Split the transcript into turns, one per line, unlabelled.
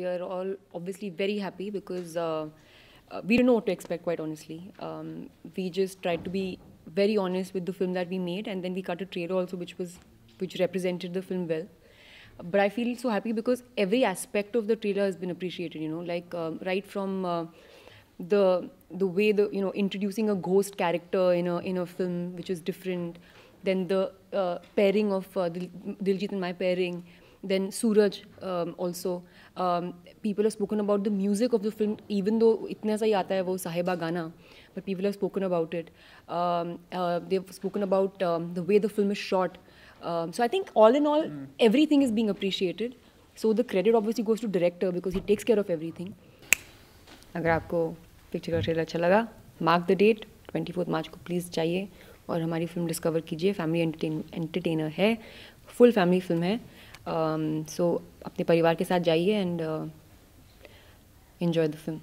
We are all obviously very happy because uh, uh, we didn't know what to expect, quite honestly. Um, we just tried to be very honest with the film that we made, and then we cut a trailer also, which was which represented the film well. But I feel so happy because every aspect of the trailer has been appreciated. You know, like um, right from uh, the the way the you know introducing a ghost character in a in a film which is different, then the uh, pairing of uh, Dil- Diljit and my pairing then Suraj um, also. Um, people have spoken about the music of the film, even though itna sa hi aata hai wo Sahiba Gana, but people have spoken about it. Um, uh, they've spoken about um, the way the film is shot. Um, so I think all in all, mm. everything is being appreciated. So the credit obviously goes to director because he takes care of everything. अगर आपको picture का trailer अच्छा लगा mark the date twenty fourth March को please चाहिए और हमारी film discover कीजिए फैमिली एंटरटेन एंटरटेनर है फुल फैमिली फ़िल्म है सो अपने परिवार के साथ जाइए एंड एंजॉय द फ़िल्म